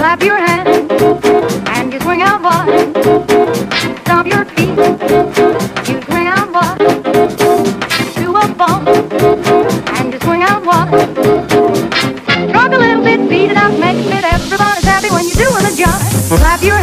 clap your hands and you swing out wide. Stomp your feet, you swing out wide. Do a bump and you swing out wide. Rock a little bit, beat it up, make it. Everybody's happy when you're doing the job. Clap your